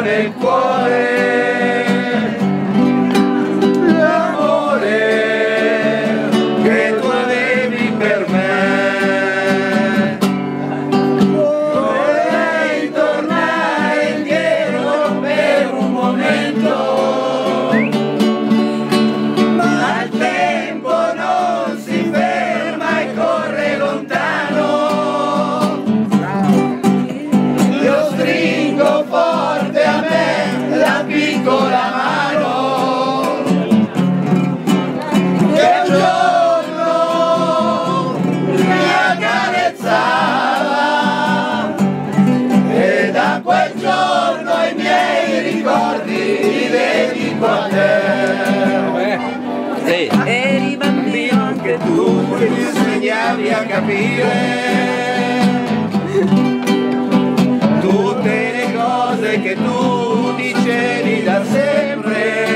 nel cuore. eri bambino anche tu che mi insegnavi a capire. Tutte le cose che tu dicevi da sempre